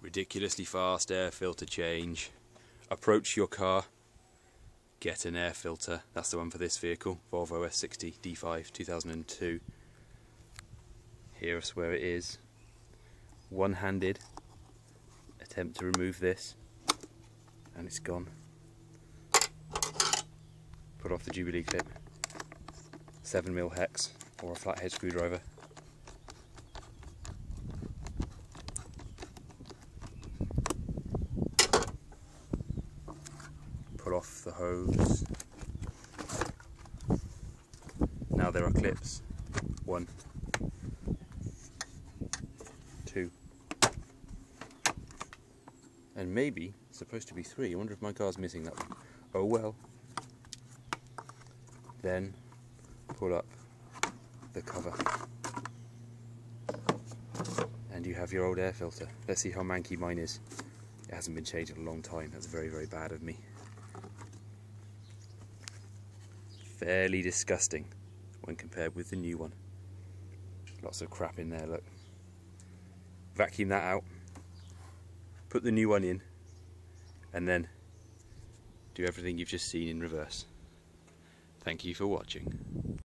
ridiculously fast air filter change. Approach your car, get an air filter. That's the one for this vehicle, Volvo S60 D5 2002. Here's where it is. One-handed attempt to remove this, and it's gone. Put off the Jubilee clip. 7mm hex or a flathead screwdriver. Put off the hose. Now there are clips. One, two, and maybe supposed to be three. I wonder if my car's missing that one. Oh well. Then pull up the cover. And you have your old air filter. Let's see how manky mine is. It hasn't been changed in a long time. That's very, very bad of me. Fairly disgusting when compared with the new one. Lots of crap in there, look. Vacuum that out. Put the new one in. And then do everything you've just seen in reverse. Thank you for watching.